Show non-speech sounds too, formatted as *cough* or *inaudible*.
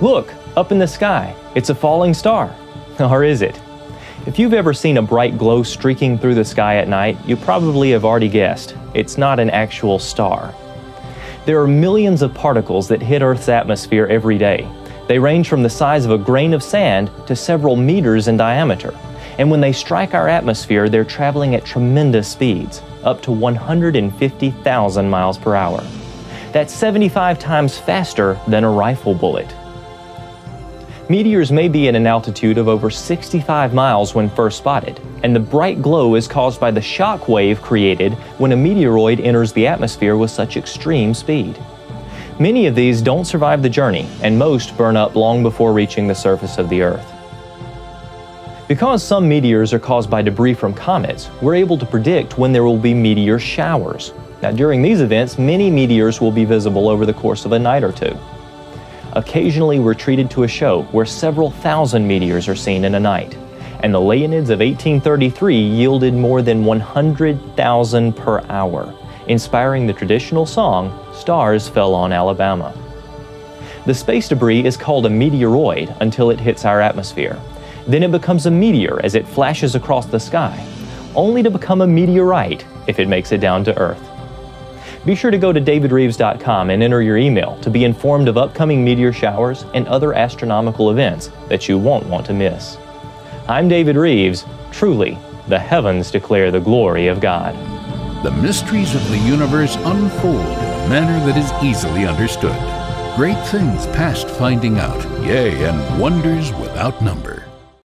Look, up in the sky, it's a falling star. *laughs* Or is it? If you've ever seen a bright glow streaking through the sky at night, you probably have already guessed it's not an actual star. There are millions of particles that hit Earth's atmosphere every day. They range from the size of a grain of sand to several meters in diameter. And when they strike our atmosphere, they're traveling at tremendous speeds, up to 150,000 miles per hour. That's 75 times faster than a rifle bullet. Meteors may be at an altitude of over 65 miles when first spotted, and the bright glow is caused by the shock wave created when a meteoroid enters the atmosphere with such extreme speed. Many of these don't survive the journey, and most burn up long before reaching the surface of the Earth. Because some meteors are caused by debris from comets, we're able to predict when there will be meteor showers. Now, during these events, many meteors will be visible over the course of a night or two. Occasionally, we're treated to a show where several thousand meteors are seen in a night, and the Leonids of 1833 yielded more than 100,000 per hour, inspiring the traditional song, Stars Fell on Alabama. The space debris is called a meteoroid until it hits our atmosphere. Then it becomes a meteor as it flashes across the sky, only to become a meteorite if it makes it down to Earth. Be sure to go to davidrives.com and enter your email to be informed of upcoming meteor showers and other astronomical events that you won't want to miss. I'm David Rives. Truly, the heavens declare the glory of God. The mysteries of the universe unfold in a manner that is easily understood. Great things past finding out, yea, and wonders without number.